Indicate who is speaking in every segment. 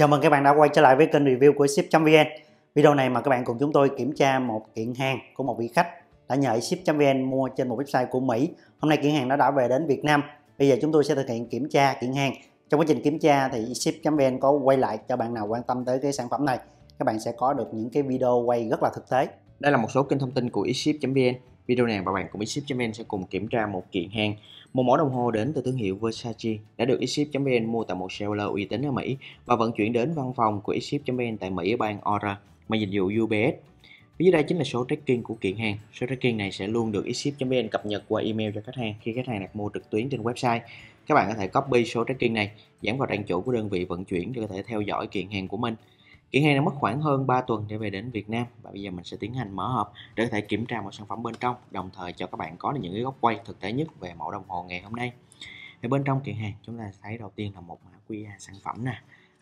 Speaker 1: Chào mừng các bạn đã quay trở lại với kênh review của ship.vn. Video này mà các bạn cùng chúng tôi kiểm tra một kiện hàng của một vị khách đã nhờ ship.vn mua trên một website của Mỹ. Hôm nay kiện hàng nó đã về đến Việt Nam. Bây giờ chúng tôi sẽ thực hiện kiểm tra kiện hàng. Trong quá trình kiểm tra thì ship.vn có quay lại cho bạn nào quan tâm tới cái sản phẩm này. Các bạn sẽ có được những cái video quay rất là thực tế.
Speaker 2: Đây là một số kênh thông tin của ship.vn. Video này bạn cùng ship.vn sẽ cùng kiểm tra một kiện hàng một mẫu đồng hồ đến từ thương hiệu Versace đã được Xship.vn mua tại một seller uy tín ở Mỹ và vận chuyển đến văn phòng của Xship.vn tại Mỹ ở bang Ora mà dịch vụ UPS. Phía dưới đây chính là số tracking của kiện hàng. Số tracking này sẽ luôn được eShip.vn cập nhật qua email cho khách hàng khi khách hàng đặt mua trực tuyến trên website. Các bạn có thể copy số tracking này, dán vào trang chủ của đơn vị vận chuyển để có thể theo dõi kiện hàng của mình. Kiện hàng đã mất khoảng hơn 3 tuần để về đến Việt Nam. Và bây giờ mình sẽ tiến hành mở hộp để có thể kiểm tra một sản phẩm bên trong, đồng thời cho các bạn có được những cái góc quay thực tế nhất về mẫu đồng hồ ngày hôm nay. Thì bên trong kiện hàng, chúng ta thấy đầu tiên là một mã QR sản phẩm nè.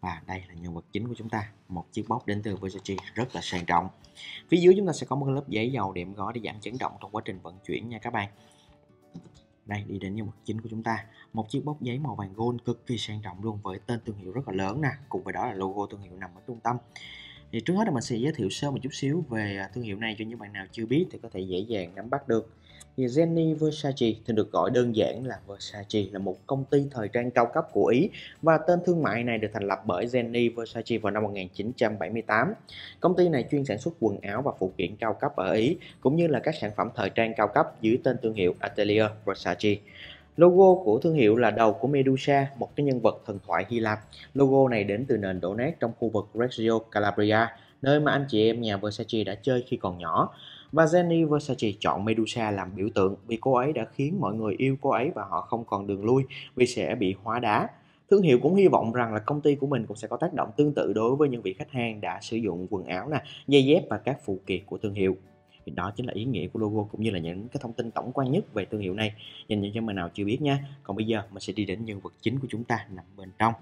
Speaker 2: Và đây là nhân vật chính của chúng ta, một chiếc bóc đến từ Versace, rất là sang trọng. Phía dưới chúng ta sẽ có một lớp giấy dầu điểm gói để giảm chấn động trong quá trình vận chuyển nha các bạn đây, đi đến nhân vật chính của chúng ta. Một chiếc bóc giấy màu vàng gold cực kỳ sang trọng luôn với tên thương hiệu rất là lớn nè. Cùng với đó là logo thương hiệu nằm ở trung tâm thì trước hết là mình sẽ giới thiệu sơ một chút xíu về à, thương hiệu này cho những bạn nào chưa biết thì có thể dễ dàng nắm bắt được thì Jenny Versace thì được gọi đơn giản là Versace, là một công ty thời trang cao cấp của Ý và tên thương mại này được thành lập bởi Jenny Versace vào năm 1978. Công ty này chuyên sản xuất quần áo và phụ kiện cao cấp ở Ý, cũng như là các sản phẩm thời trang cao cấp dưới tên thương hiệu Atelier Versace. Logo của thương hiệu là đầu của Medusa, một cái nhân vật thần thoại Hy Lạp. Logo này đến từ nền đổ nát trong khu vực Reggio Calabria, nơi mà anh chị em nhà Versace đã chơi khi còn nhỏ. Và Jenny Versace chọn Medusa làm biểu tượng vì cô ấy đã khiến mọi người yêu cô ấy và họ không còn đường lui vì sẽ bị hóa đá. Thương hiệu cũng hy vọng rằng là công ty của mình cũng sẽ có tác động tương tự đối với những vị khách hàng đã sử dụng quần áo nè, giày dép và các phụ kiện của thương hiệu. Thì đó chính là ý nghĩa của logo cũng như là những cái thông tin tổng quan nhất về thương hiệu này. Dành cho những bạn nào chưa biết nha. Còn bây giờ mình sẽ đi đến nhân vật chính của chúng ta nằm bên trong.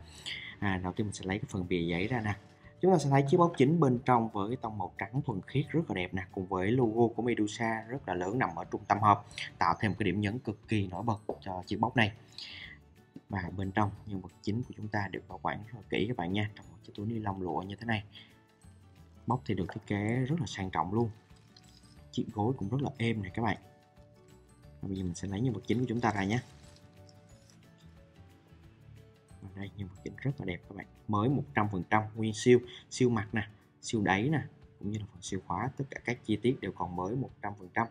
Speaker 2: À, đầu tiên mình sẽ lấy cái phần bìa giấy ra nè. Chúng ta sẽ thấy chiếc bóp chính bên trong với cái tông màu trắng thuần khiết rất là đẹp nè cùng với logo của Medusa rất là lớn nằm ở trung tâm hộp tạo thêm một cái điểm nhấn cực kỳ nổi bật cho chiếc bóp này. Và bên trong nhân vật chính của chúng ta được bảo quản rất là kỹ các bạn nha trong một chiếc túi ni lông lụa như thế này. Bóc thì được thiết kế rất là sang trọng luôn chiếc gối cũng rất là êm này các bạn. Và bây giờ mình sẽ lấy nhân vật chính của chúng ta ra nhé. Đây, nhân vật chính rất là đẹp các bạn. Mới 100% nguyên siêu siêu mặt nè, siêu đáy nè, cũng như là phần siêu khóa, tất cả các chi tiết đều còn mới 100%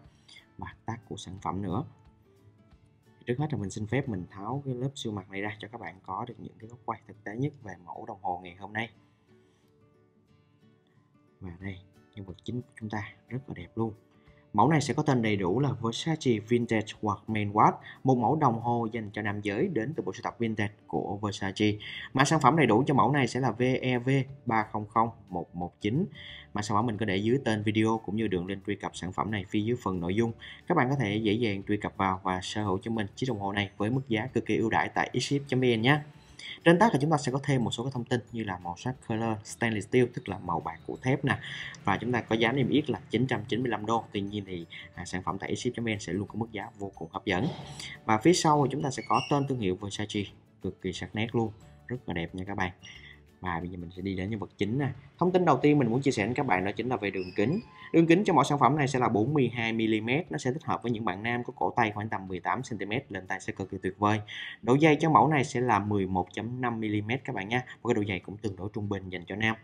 Speaker 2: và tác của sản phẩm nữa. Trước hết là mình xin phép mình tháo cái lớp siêu mặt này ra cho các bạn có được những cái góc quay thực tế nhất về mẫu đồng hồ ngày hôm nay. Và đây, nhân vật chính của chúng ta rất là đẹp luôn. Mẫu này sẽ có tên đầy đủ là Versace Vintage hoặc Workman Watch, một mẫu đồng hồ dành cho nam giới đến từ bộ sưu tập Vintage của Versace. Mã sản phẩm đầy đủ cho mẫu này sẽ là VEV 300119. Mã sản phẩm mình có để dưới tên video cũng như đường link truy cập sản phẩm này phía dưới phần nội dung. Các bạn có thể dễ dàng truy cập vào và sở hữu cho mình chiếc đồng hồ này với mức giá cực kỳ ưu đãi tại eShip.vn nhé. Trên tác thì chúng ta sẽ có thêm một số cái thông tin như là màu sắc color stainless steel tức là màu bạc của thép nè và chúng ta có giá niêm yết là 995 đô. Tuy nhiên thì à, sản phẩm tại ship.vn sẽ luôn có mức giá vô cùng hấp dẫn. Và phía sau thì chúng ta sẽ có tên thương hiệu Versace cực kỳ sắc nét luôn, rất là đẹp nha các bạn và bây giờ mình sẽ đi đến nhân vật chính nè thông tin đầu tiên mình muốn chia sẻ với các bạn đó chính là về đường kính. Đường kính cho mỗi sản phẩm này sẽ là 42 mm nó sẽ thích hợp với những bạn nam có cổ tay khoảng tầm 18 cm lên tay sẽ cực kỳ tuyệt vời. Độ dày cho mẫu này sẽ là 11.5 mm các bạn nha một cái độ dày cũng tương đối trung bình dành cho nam.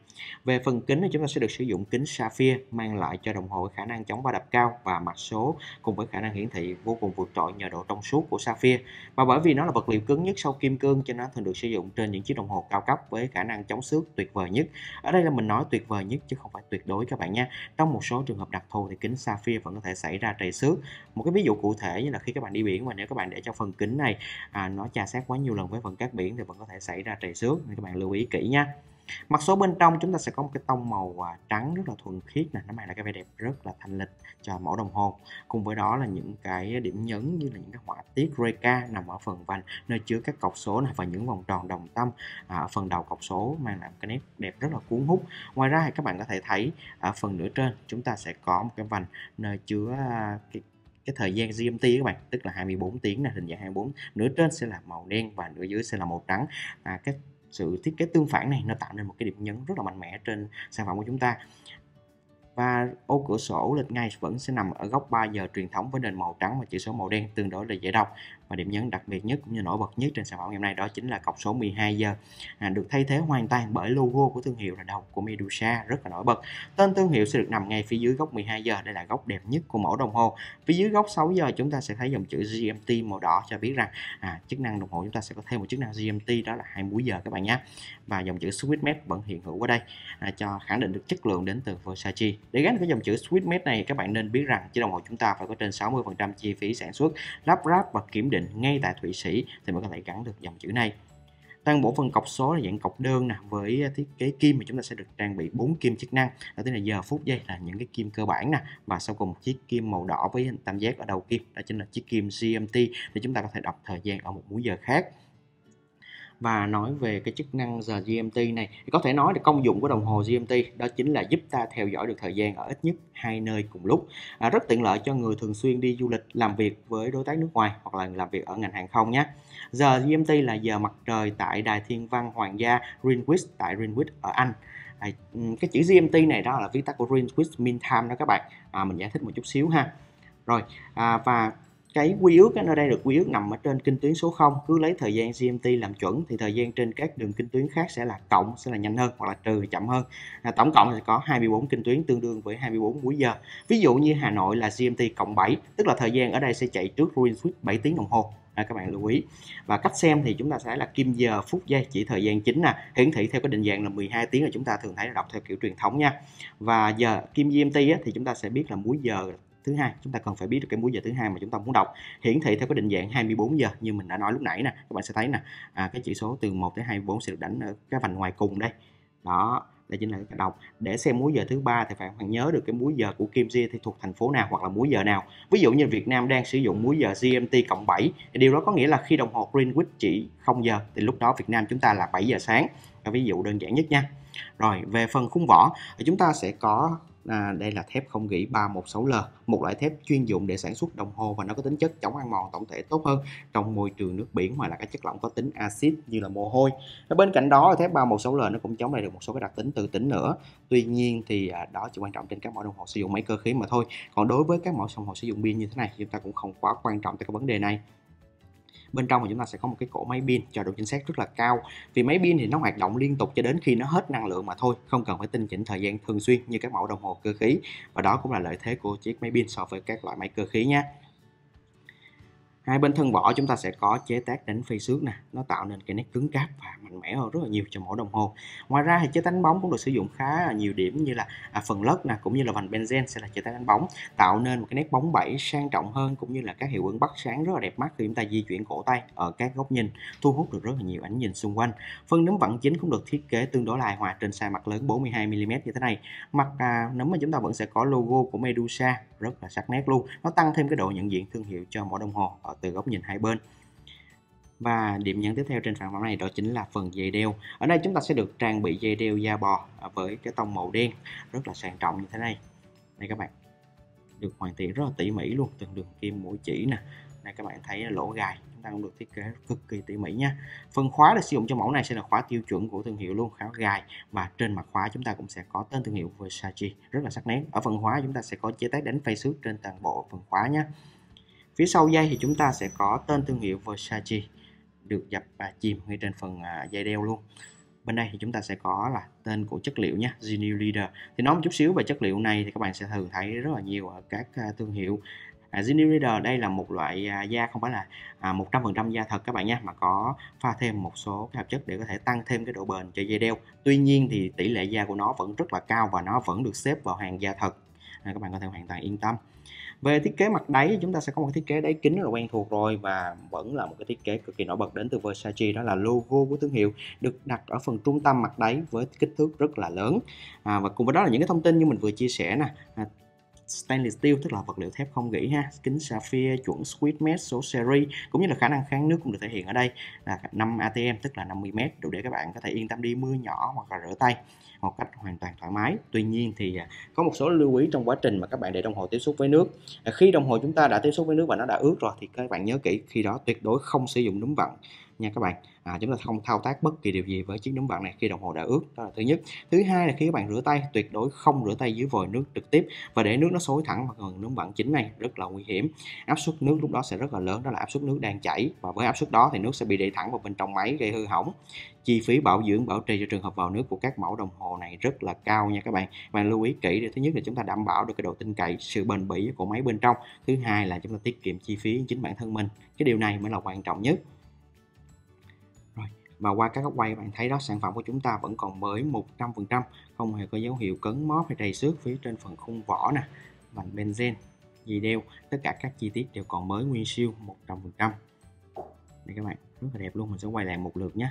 Speaker 2: Về phần kính thì chúng ta sẽ được sử dụng kính sapphire, mang lại cho đồng hồ khả năng chống va đập cao và mặt số cùng với khả năng hiển thị vô cùng vượt trội nhờ độ trong suốt của sapphire. Và bởi vì nó là vật liệu cứng nhất sau kim cương cho nó thường được sử dụng trên những chiếc đồng hồ cao cấp với khả năng chống xước tuyệt vời nhất. Ở đây là mình nói tuyệt vời nhất chứ không phải tuyệt đối các bạn nha. Trong một số trường hợp đặc thù thì kính sapphire vẫn có thể xảy ra trầy xước. Một cái ví dụ cụ thể như là khi các bạn đi biển và nếu các bạn để cho phần kính này à, nó chà sát quá nhiều lần với phần cát biển thì vẫn có thể xảy ra trầy xước. Nên các bạn lưu ý kỹ nha mặt số bên trong chúng ta sẽ có một cái tông màu à, trắng rất là thuần khiết nè nó mang lại cái vẻ đẹp rất là thanh lịch cho mẫu đồng hồ. Cùng với đó là những cái điểm nhấn như là những cái họa tiết Reka nằm ở phần vành nơi chứa các cọc số này và những vòng tròn đồng tâm à, ở phần đầu cọc số mang lại một cái nét đẹp rất là cuốn hút. Ngoài ra thì các bạn có thể thấy ở phần nửa trên chúng ta sẽ có một cái vành nơi chứa à, cái cái thời gian GMT các bạn tức là 24 tiếng là hình dạng 24 nửa trên sẽ là màu đen và nửa dưới sẽ là màu trắng. À, cái sự thiết kế tương phản này nó tạo nên một cái điểm nhấn rất là mạnh mẽ trên sản phẩm của chúng ta. Và ô cửa sổ lịch ngay vẫn sẽ nằm ở góc 3 giờ truyền thống với nền màu trắng và chỉ số màu đen tương đối là dễ đọc và điểm nhấn đặc biệt nhất cũng như nổi bật nhất trên sản phẩm ngày hôm nay đó chính là cọc số 12 giờ. À, được thay thế hoàn toàn bởi logo của thương hiệu là đầu của Medusa rất là nổi bật. Tên thương hiệu sẽ được nằm ngay phía dưới góc 12 giờ đây là góc đẹp nhất của mẫu đồng hồ. Phía dưới góc 6 giờ chúng ta sẽ thấy dòng chữ GMT màu đỏ cho biết rằng à, chức năng đồng hồ chúng ta sẽ có thêm một chức năng GMT đó là hai múi giờ các bạn nhé. Và dòng chữ Switchmate vẫn hiện hữu ở đây à, cho khẳng định được chất lượng đến từ Versace. Để gắn cái dòng chữ Switchmate này các bạn nên biết rằng chiếc đồng hồ chúng ta phải có trên 60% chi phí sản xuất lắp ráp và kiểm định ngay tại Thụy Sĩ thì mới có thể gắn được dòng chữ này. Toàn bộ phần cọc số là dạng cọc đơn nè, với thiết kế kim mà chúng ta sẽ được trang bị 4 kim chức năng. Đó tức là giờ phút giây là những cái kim cơ bản nè, và sau cùng một chiếc kim màu đỏ với hình tam giác ở đầu kim, đó chính là chiếc kim GMT để chúng ta có thể đọc thời gian ở một múi giờ khác và nói về cái chức năng giờ GMT này thì có thể nói là công dụng của đồng hồ GMT đó chính là giúp ta theo dõi được thời gian ở ít nhất hai nơi cùng lúc. À, rất tiện lợi cho người thường xuyên đi du lịch làm việc với đối tác nước ngoài hoặc là làm việc ở ngành hàng không nhé. Giờ GMT là giờ mặt trời tại đài thiên văn hoàng gia Greenwich tại Greenwich ở Anh. À, cái chữ GMT này đó là viết tắt của Greenwich Mean Time đó các bạn. À, mình giải thích một chút xíu ha. Rồi à, và cái quy ước nó đây được quy ước nằm ở trên kinh tuyến số 0 cứ lấy thời gian GMT làm chuẩn thì thời gian trên các đường kinh tuyến khác sẽ là cộng sẽ là nhanh hơn hoặc là trừ chậm hơn. À, tổng cộng sẽ có 24 kinh tuyến tương đương với 24 múi giờ. Ví dụ như Hà Nội là GMT cộng 7 tức là thời gian ở đây sẽ chạy trước Greenwich 7 tiếng đồng hồ. À, các bạn lưu ý. Và cách xem thì chúng ta sẽ là kim giờ phút giây chỉ thời gian chính nè. Hiển thị theo cái định dạng là 12 tiếng là chúng ta thường thấy là đọc theo kiểu truyền thống nha. Và giờ kim GMT á, thì chúng ta sẽ biết là múi giờ thứ hai chúng ta cần phải biết được cái múi giờ thứ hai mà chúng ta muốn đọc. Hiển thị theo cái định dạng 24 giờ như mình đã nói lúc nãy nè các bạn sẽ thấy nè. À, cái chỉ số từ 1 tới 24 sẽ được đánh ở cái vành ngoài cùng đây. Đó đây chính là cái đọc. Để xem múi giờ thứ ba thì phải bạn nhớ được cái múi giờ của Kim Ji thì thuộc thành phố nào hoặc là múi giờ nào. Ví dụ như Việt Nam đang sử dụng múi giờ GMT cộng 7 thì điều đó có nghĩa là khi đồng hồ Greenwich chỉ 0 giờ thì lúc đó Việt Nam chúng ta là 7 giờ sáng. Ví dụ đơn giản nhất nha. Rồi về phần khung vỏ thì chúng ta sẽ có à, đây là thép không gỉ 316L một loại thép chuyên dụng để sản xuất đồng hồ và nó có tính chất chống ăn mòn tổng thể tốt hơn trong môi trường nước biển ngoài là các chất lỏng có tính axit như là mồ hôi. Và bên cạnh đó thép 316L nó cũng chống lại được một số cái đặc tính từ tính nữa. Tuy nhiên thì à, đó chỉ quan trọng trên các mẫu đồng hồ sử dụng máy cơ khí mà thôi. Còn đối với các mẫu đồng hồ sử dụng pin như thế này chúng ta cũng không quá quan trọng tới cái vấn đề này bên trong thì chúng ta sẽ có một cái cổ máy pin, cho độ chính xác rất là cao. Vì máy pin thì nó hoạt động liên tục cho đến khi nó hết năng lượng mà thôi, không cần phải tinh chỉnh thời gian thường xuyên như các mẫu đồng hồ cơ khí. Và đó cũng là lợi thế của chiếc máy pin so với các loại máy cơ khí nhé hai bên thân vỏ chúng ta sẽ có chế tác đánh phay xước nè. Nó tạo nên cái nét cứng cáp và mạnh mẽ hơn rất là nhiều cho mỗi đồng hồ. Ngoài ra thì chế đánh bóng cũng được sử dụng khá là nhiều điểm như là à, phần lất nè cũng như là vành benzen sẽ là chế tác đánh bóng tạo nên một cái nét bóng bẩy sang trọng hơn cũng như là các hiệu ứng bắt sáng rất là đẹp mắt khi chúng ta di chuyển cổ tay ở các góc nhìn thu hút được rất là nhiều ánh nhìn xung quanh. Phần nấm vặn chính cũng được thiết kế tương đối hài hòa trên sa mặt lớn 42 mm như thế này. Mặt à, nấm mà chúng ta vẫn sẽ có logo của Medusa rất là sắc nét luôn. Nó tăng thêm cái độ nhận diện thương hiệu cho mỗi đồng hồ ở từ góc nhìn hai bên. Và điểm nhấn tiếp theo trên sản phẩm này đó chính là phần dây đeo. Ở đây chúng ta sẽ được trang bị dây đeo da bò với cái tông màu đen rất là sang trọng như thế này. Đây các bạn, được hoàn thiện rất là tỉ mỉ luôn, từng đường kim mũi chỉ nè. Đây các bạn thấy lỗ gài chúng ta cũng được thiết kế cực kỳ tỉ mỉ nha. Phần khóa được sử dụng cho mẫu này sẽ là khóa tiêu chuẩn của thương hiệu luôn khá gài và trên mặt khóa chúng ta cũng sẽ có tên thương hiệu Versace, rất là sắc nét. Ở phần khóa chúng ta sẽ có chế tác đánh phay xước trên toàn bộ phần khóa nhé phía sau dây thì chúng ta sẽ có tên thương hiệu Versace được dập và chìm ngay trên phần à, dây đeo luôn. Bên đây thì chúng ta sẽ có là tên của chất liệu nhé Genuine Leader. Thì nói một chút xíu về chất liệu này thì các bạn sẽ thường thấy rất là nhiều ở các à, thương hiệu. À, Genuine Leader đây là một loại à, da không phải là à, 100% da thật các bạn nhé mà có pha thêm một số cái hợp chất để có thể tăng thêm cái độ bền cho dây đeo. Tuy nhiên thì tỷ lệ da của nó vẫn rất là cao và nó vẫn được xếp vào hàng da thật. À, các bạn có thể hoàn toàn yên tâm về thiết kế mặt đáy chúng ta sẽ có một thiết kế đáy kính rất là quen thuộc rồi và vẫn là một cái thiết kế cực kỳ nổi bật đến từ Versace đó là logo của thương hiệu được đặt ở phần trung tâm mặt đáy với kích thước rất là lớn. À, và cùng với đó là những cái thông tin như mình vừa chia sẻ nè à, stainless steel, tức là vật liệu thép không gỉ ha, kính sapphire chuẩn Squidmet số series, cũng như là khả năng kháng nước cũng được thể hiện ở đây là 5 ATM tức là 50m đủ để các bạn có thể yên tâm đi, mưa nhỏ hoặc là rửa tay một cách hoàn toàn thoải mái. Tuy nhiên thì à, có một số lưu ý trong quá trình mà các bạn để đồng hồ tiếp xúc với nước. À, khi đồng hồ chúng ta đã tiếp xúc với nước và nó đã ướt rồi thì các bạn nhớ kỹ, khi đó tuyệt đối không sử dụng đúng vặn nha các bạn. À, chúng ta không thao tác bất kỳ điều gì với chiếc núm bạn này khi đồng hồ đã ướt. Đó là thứ nhất. Thứ hai là khi các bạn rửa tay tuyệt đối không rửa tay dưới vòi nước trực tiếp và để nước nó xối thẳng vào gần núm bạn chính này rất là nguy hiểm. Áp suất nước lúc đó sẽ rất là lớn đó là áp suất nước đang chảy và với áp suất đó thì nước sẽ bị đẩy thẳng vào bên trong máy gây hư hỏng. Chi phí bảo dưỡng bảo trì cho trường hợp vào nước của các mẫu đồng hồ này rất là cao nha các bạn. Bạn lưu ý kỹ để thứ nhất là chúng ta đảm bảo được cái độ tin cậy sự bền bỉ của máy bên trong. Thứ hai là chúng ta tiết kiệm chi phí chính bản thân mình. Cái điều này mới là quan trọng nhất và qua các góc quay bạn thấy đó, sản phẩm của chúng ta vẫn còn mới 100% không hề có dấu hiệu cấn móp hay trầy xước phía trên phần khung vỏ nè vành benzen dây đeo. Tất cả các chi tiết đều còn mới, nguyên siêu 100% đây các bạn, rất là đẹp luôn, mình sẽ quay lại một lượt nhé.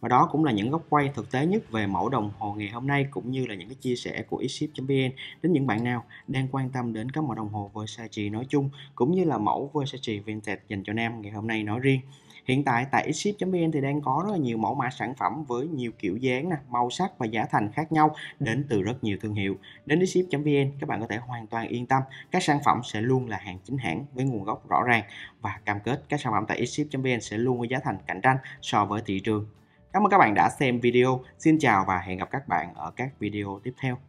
Speaker 2: Và đó cũng là những góc quay thực tế nhất về mẫu đồng hồ ngày hôm nay, cũng như là những cái chia sẻ của eShip.vn đến những bạn nào đang quan tâm đến các mẫu đồng hồ Versace nói chung, cũng như là mẫu Versace Vintage dành cho nam ngày hôm nay nói riêng. Hiện tại tại xship.vn thì đang có rất là nhiều mẫu mã sản phẩm với nhiều kiểu dáng, nè, màu sắc và giá thành khác nhau đến từ rất nhiều thương hiệu. Đến xship.vn các bạn có thể hoàn toàn yên tâm, các sản phẩm sẽ luôn là hàng chính hãng với nguồn gốc rõ ràng và cam kết các sản phẩm tại xship.vn sẽ luôn có giá thành cạnh tranh so với thị trường. Cảm ơn các bạn đã xem video. Xin chào và hẹn gặp các bạn ở các video tiếp theo.